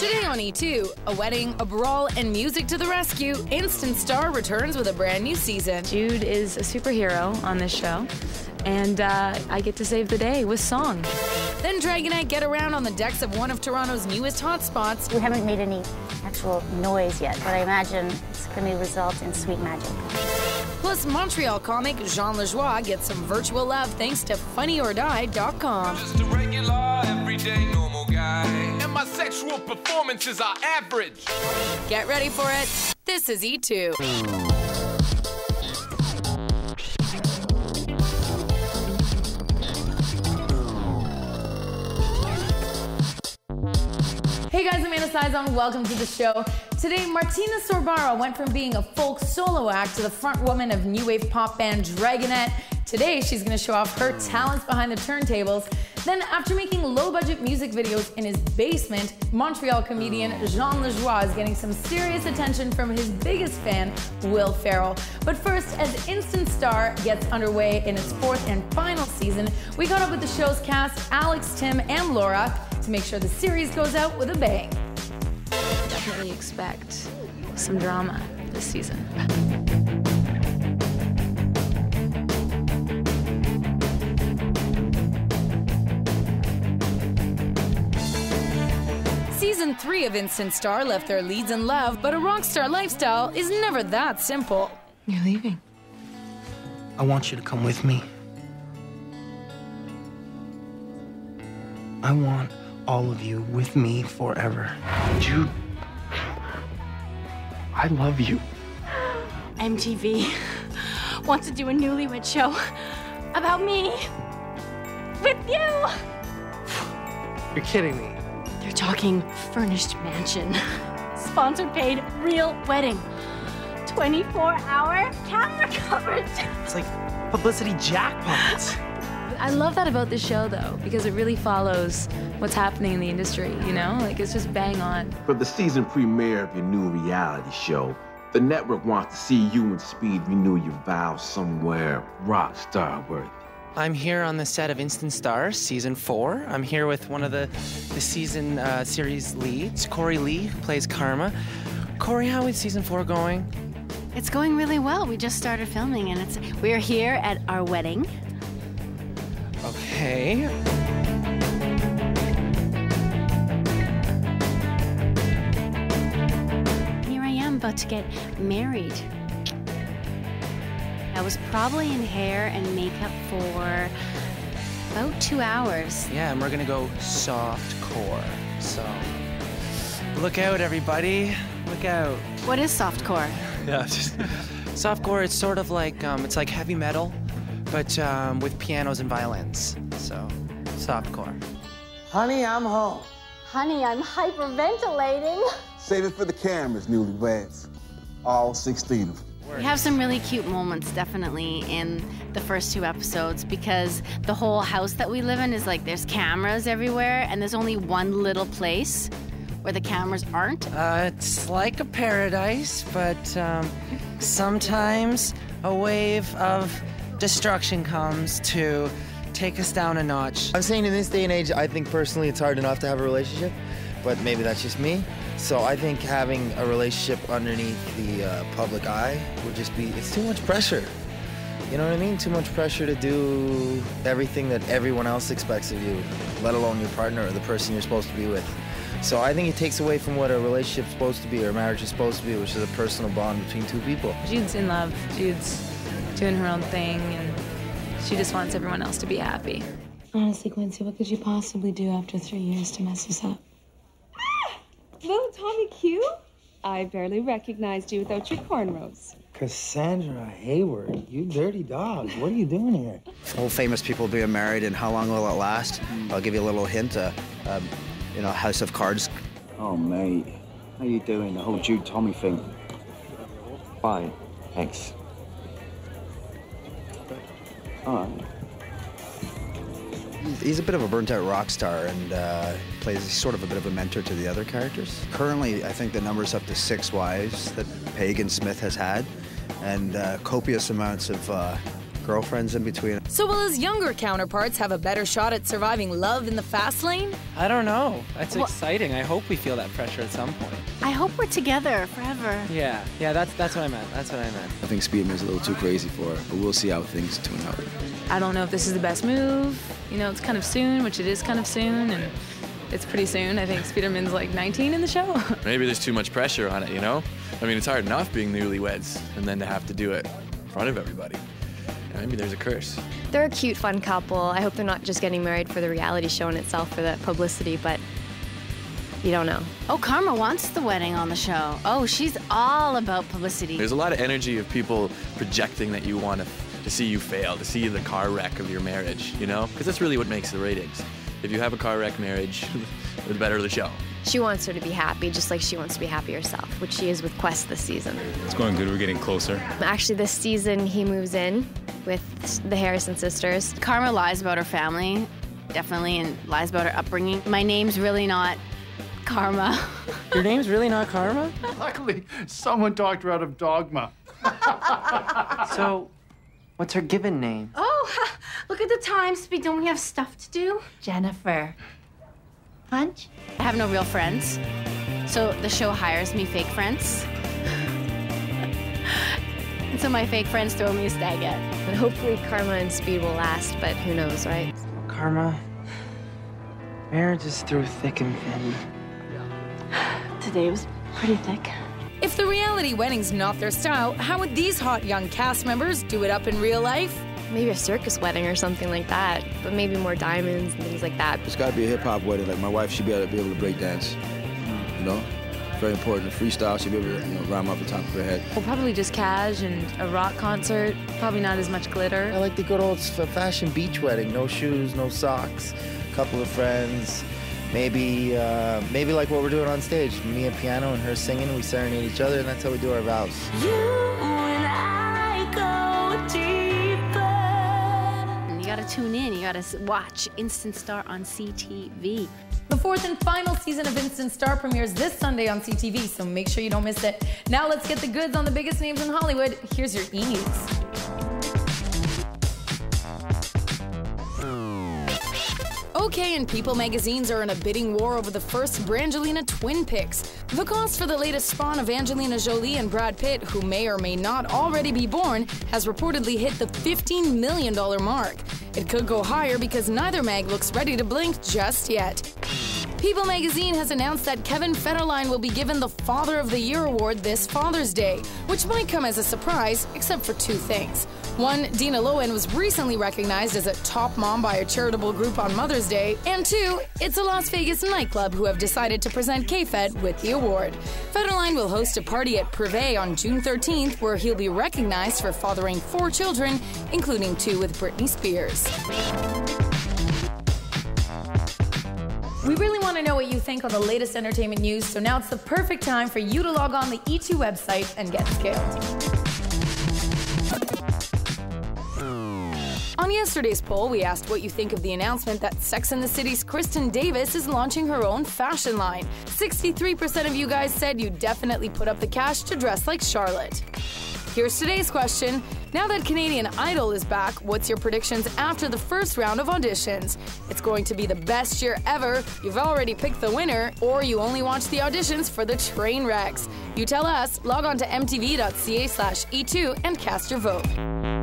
Today on E2, a wedding, a brawl, and music to the rescue, Instant Star returns with a brand new season. Jude is a superhero on this show, and uh, I get to save the day with song. Then Dragonette get around on the decks of one of Toronto's newest hotspots. We haven't made any actual noise yet, but I imagine it's going to result in sweet magic. Plus, Montreal comic Jean Lajoie gets some virtual love thanks to FunnyOrDie.com. Just a regular, everyday, normal guy. And my sexual performances are average. Get ready for it. This is E E2. Hey guys, Amanda Sizon. Welcome to the show. Today, Martina Sorbara went from being a folk solo act to the front woman of new wave pop band Dragonette. Today, she's going to show off her talents behind the turntables. Then, after making low budget music videos in his basement, Montreal comedian oh. Jean Lajoie is getting some serious attention from his biggest fan, Will Ferrell. But first, as Instant Star gets underway in its fourth and final season, we caught up with the show's cast, Alexz, Tim, and Laura, to make sure the series goes out with a bang. Definitely expect some drama this season. Season 3 of Instant Star left their leads in love, but a rock star lifestyle is never that simple. You're leaving. I want you to come with me. I want all of you with me forever. Jude, I love you. MTV wants to do a newlywed show about me with you. You're kidding me. They're talking furnished mansion, sponsor paid real wedding, 24 hour camera coverage. It's like publicity jackpot. I love that about this show, though, because it really follows what's happening in the industry, you know? Like, it's just bang on. For the season premiere of your new reality show, the network wants to see you and Speed renew your vows somewhere rock star worthy. I'm here on the set of Instant Star, season four. I'm here with one of the, the season uh, series leads, Cory Lee, who plays Karma. Cory, how is season four going? It's going really well. We just started filming, and it's we're here at our wedding. Okay. Here I am about to get married. I was probably in hair and makeup for about two hours. Yeah, and we're gonna go soft core. So look out, everybody. Look out. What is soft core? Yeah, just softcore. It's sort of like um, it's like heavy metal, but um, with pianos and violins. So soft core. Honey, I'm home. Honey, I'm hyperventilating. Save it for the cameras, newlyweds. All 16 of them. We have some really cute moments, definitely, in the first two episodes because the whole house that we live in is like there's cameras everywhere, and there's only one little place where the cameras aren't. Uh, it's like a paradise, but um, sometimes a wave of destruction comes to take us down a notch. I'm saying in this day and age, I think personally it's hard enough to have a relationship, but maybe that's just me. So I think having a relationship underneath the uh, public eye would just be, it's too much pressure. You know what I mean? Too much pressure to do everything that everyone else expects of you, let alone your partner or the person you're supposed to be with. So I think it takes away from what a relationship's supposed to be or a marriage is supposed to be, which is a personal bond between two people. Jude's in love. Jude's doing her own thing, and she just wants everyone else to be happy. Honestly, Quincy, what could you possibly do after three years to mess us up? Little Tommy Q? I barely recognized you without your cornrows. Cassandra Hayward, you dirty dog. What are you doing here? Whole famous people being married and how long will it last? I'll give you a little hint. Uh, um, you know, House of Cards. Oh, mate. How you doing? The whole Jude Tommy thing. Fine. Thanks. All right. He's a bit of a burnt out rock star and uh, plays sort of a bit of a mentor to the other characters. Currently, I think the number's up to six wives that Pagan Smith has had, and uh, copious amounts of uh, girlfriends in between. So will his younger counterparts have a better shot at surviving love in the fast lane? I don't know. That's Well- exciting. I hope we feel that pressure at some point. I hope we're together forever. Yeah, yeah, that's that's what I meant. That's what I meant. I think Speiderman's a little too crazy for her, but we'll see how things tune out. I don't know if this is the best move. You know, it's kind of soon, which it is kind of soon, and it's pretty soon. I think Speiderman's like 19 in the show. Maybe there's too much pressure on it, you know? I mean, it's hard enough being newlyweds and then to have to do it in front of everybody. Yeah, maybe there's a curse. They're a cute, fun couple. I hope they're not just getting married for the reality show in itself for the publicity, but you don't know. Oh, Karma wants the wedding on the show. Oh, she's all about publicity. There's a lot of energy of people projecting that you want to, to see you fail, to see the car wreck of your marriage, you know? Because that's really what makes the ratings. If you have a car wreck marriage, the better the show. She wants her to be happy, just like she wants to be happy herself, which she is with Kwest this season. It's going good. We're getting closer. Actually, this season he moves in with the Harrison sisters. Karma lies about her family, definitely, and lies about her upbringing. My name's really not Karma. Your name's really not Karma? Luckily, someone talked her out of dogma. So, what's her given name? Oh, look at the time, Speed. Don't we have stuff to do? Jennifer. Punch? I have no real friends, so the show hires me fake friends. And so my fake friends throw me a stag stagette. And hopefully Karma and Speed will last, but who knows, right? Karma. Marriage is through thick and thin. Today was pretty thick. If the reality wedding's not their style, how would these hot young cast members do it up in real life? Maybe a circus wedding or something like that, but maybe more diamonds and things like that. It's got to be a hip hop wedding. Like my wife should be able to be able to break dance. You know, very important. Freestyle should be able to you know rhyme off the top of her head. Well, probably just cash and a rock concert. Probably not as much glitter. I like the good old f- fashioned beach wedding. No shoes, no socks, a couple of friends. Maybe, uh, maybe like what we're doing on stage. Me and piano and her singing. We serenade each other, and that's how we do our vows. You gotta tune in. You gotta watch Instant Star on CTV. The fourth and final season of Instant Star premieres this Sunday on CTV, so make sure you don't miss it. Now let's get the goods on the biggest names in Hollywood. Here's your E News. OK and People magazines are in a bidding war over the first Brangelina twin pics. The cost for the latest spawn of Angelina Jolie and Brad Pitt, who may or may not already be born, has reportedly hit the $15 million mark. It could go higher because neither mag looks ready to blink just yet. People magazine has announced that Kevin Federline will be given the Father of the Year award this Father's Day, which might come as a surprise, except for two things. One, Dina Lohan was recently recognized as a top mom by a charitable group on Mother's Day, and two, it's a Las Vegas nightclub who have decided to present K-Fed with the award. Federline will host a party at Privé on June 13th where he'll be recognized for fathering four children, including two with Britney Spears. We really want to know what you think on the latest entertainment news, so now it's the perfect time for you to log on the E2 website and get scaled. On yesterday's poll, we asked what you think of the announcement that Sex and the City's Kristin Davis is launching her own fashion line. 63% of you guys said you'd definitely put up the cash to dress like Charlotte. Here's today's question. Now that Canadian Idol is back, what's your predictions after the first round of auditions? It's going to be the best year ever, you've already picked the winner, or you only watch the auditions for the train wrecks. You tell us, log on to mtv.ca slash e2 and cast your vote.